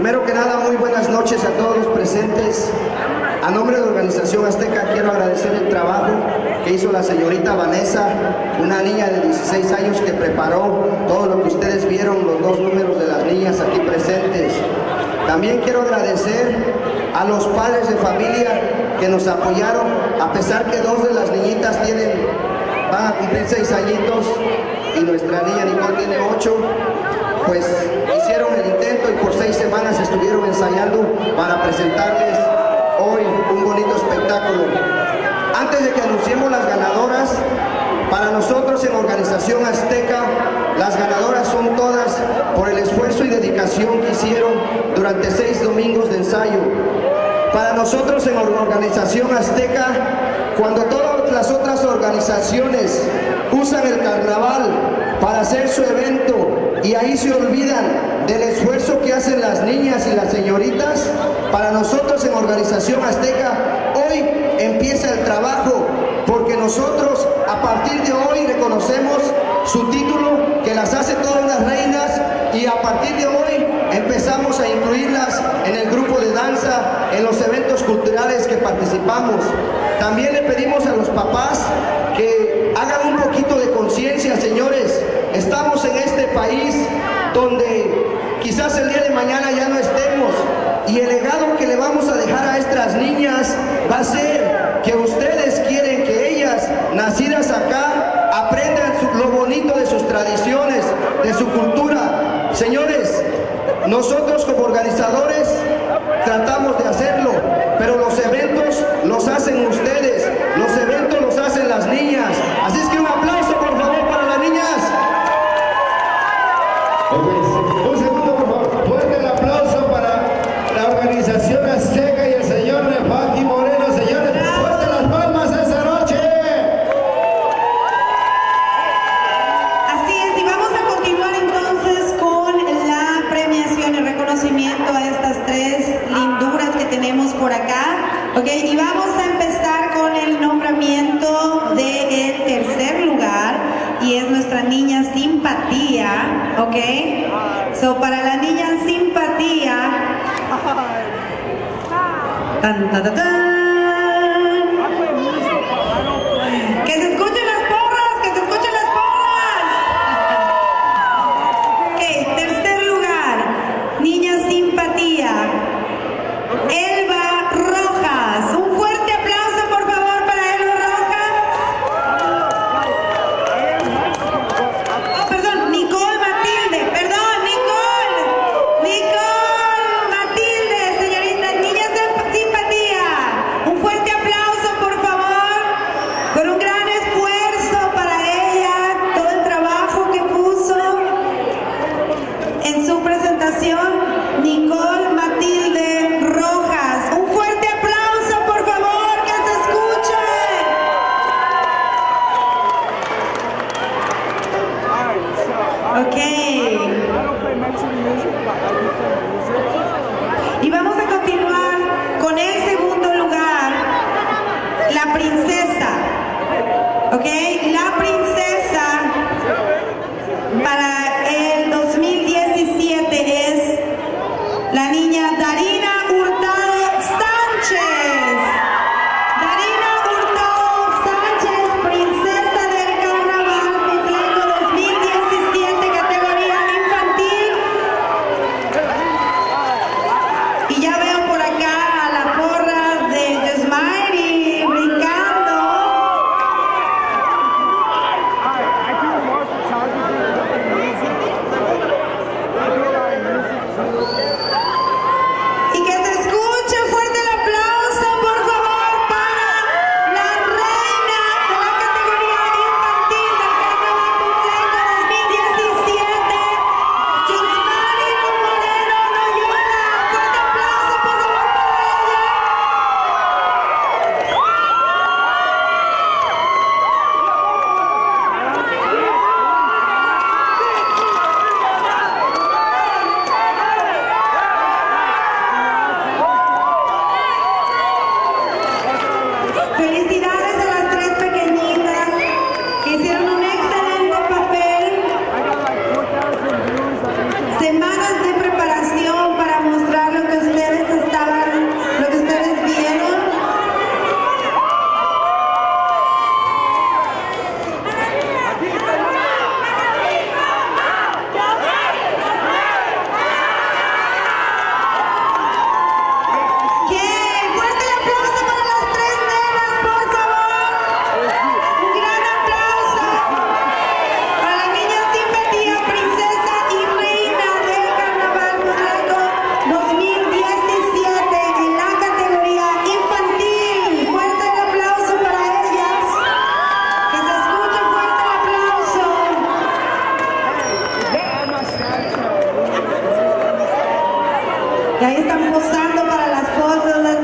Primero que nada, muy buenas noches a todos los presentes. A nombre de la Organización Azteca quiero agradecer el trabajo que hizo la señorita Vanessa, una niña de 16 años que preparó todo lo que ustedes vieron, los dos números de las niñas aquí presentes. También quiero agradecer a los padres de familia que nos apoyaron, a pesar que dos de las niñitas tienen, van a cumplir seis añitos y nuestra niña Nicole tiene ocho, pues hicieron el intento y por seis semanas estuvieron ensayando para presentarles hoy un bonito espectáculo. Antes de que anunciemos las ganadoras, para nosotros en Organización Azteca, las ganadoras son todas por el esfuerzo y dedicación que hicieron durante seis domingos de ensayo. Para nosotros en Organización Azteca, cuando todas las otras organizaciones usan el carnaval para hacer su evento y ahí se olvidan del esfuerzo que hacen las niñas y las señoritas, para nosotros en Organización Azteca, hoy empieza el trabajo porque nosotros a partir de hoy reconocemos su título, que las hace todas unas reinas y a partir de hoy empezamos a incluirlas en el grupo de danza, en los eventos culturales que participamos. También le pedimos a los papás que hagan un poquito de conciencia, señores. Estamos en este país donde quizás el día de mañana ya no estemos y el legado que le vamos a dejar a estas niñas va a ser que ustedes quieren que ellas, nacidas acá, aprendan lo bonito de sus tradiciones, de su cultura. Señores, nosotros como organizadores tratamos de hacerlo, pero los eventos Ok, so para la niña Simpatía. Tan, tan, tan, Y ahí están posando para las fotos, las